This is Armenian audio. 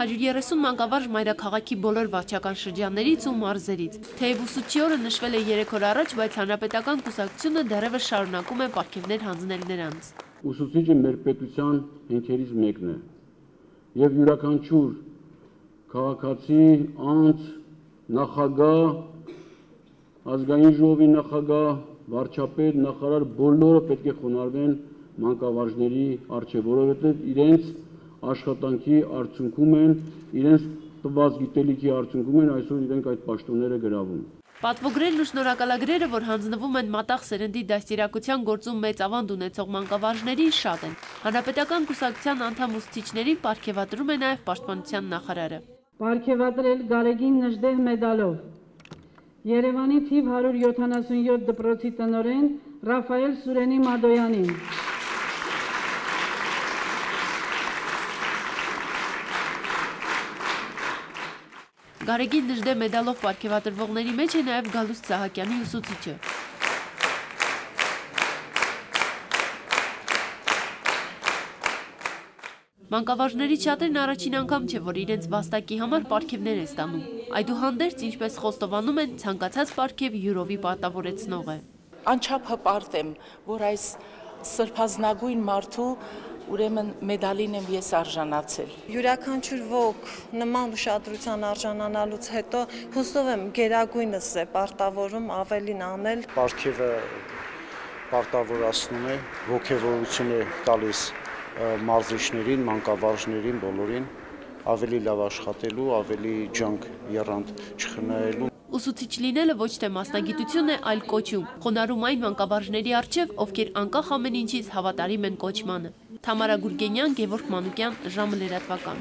130 մանկավարժ մայրաքաղաքի բոլոր վարչական շրջաններից ու մարզերից։ Թեև ուսուցչի օրը նշվել է 3 օր առաջ, բայց հանրապետական կուսակցությունը դեռևս շարունակում է պարգևներ հանձնել նրանց։ Ուսուցիչը մեր պետության հենքերից մեկն է։ Եվ յուրաքանչյուր քաղաքացի, անձ, նախագահ, ազգային ժողովի նախագահ, վարչապետ, նախարար բոլորը պետք է խոնարհվեն մանկավարժների արժե, որովհետև իրենց աշխատանքի արդյունքում են, իրենց տված գիտելիքի արդյունքում են այսօր իրենք այդ պաշտոնները գրավում։ Պատվոգրերն ու շնորհակալագրերը, որ հանձնվում են մատաղ սերնդի դաստիարակության գործում մեծ ավանդ ունեցող մանկավարժներին շատ են։ Հանրապետական կուսակցության անդամ ուսուցիչներին ապարգևատրում է նաև Պաշտպանության նախարարը։ Պարգևատրել Գարեգին Նժդեհ մեդալով Երևանի թիվ 177 դպրոցի տնորեն Ռաֆայել Սուրենի Մադոյանին Գարեգին Նժդե մեդալով պարգևատրվողների մեջ է նաև Գալուստ Սահակյանի ուսուցիչը։ Մանկավարժների շատերն առաջին անգամ չէ, որ իրենց վաստակի համար պարգևներ է ստանում։ Այդուհանդերձ, ինչպես խոստովանում են, ցանկացած պարգև յուրովի պարտավորեցնող է։ Անչափ հպարտ եմ, որ այս սրբազնագույն մարդու ուրեմն մեդալին եմ ես արժանացել։ Յուրաքանչյուր ոգ նման ուշադրության արժանանալուց հետո հուսով եմ գերագույնս է պարտավորում ավելին անել։ Պարքևը պարտավորացնում է, ոգևորություն է տալիս մարզիչներին, մանկավարժներին, բոլորին ավելի լավ աշխատելու, ավելի ջանք երանգ չխնայելու Ուսուցիչ լինելը ոչ թե մասնագիտություն է, այլ կոչում։ Խոնարհում այն մանկավարժների արչև, ովքեր անկախ ամեն ինչից հավատարիմ են կոչմանը։ Թամարա Գուրգենյան, Գևորգ Մանուկյան, ժամը լրատվական։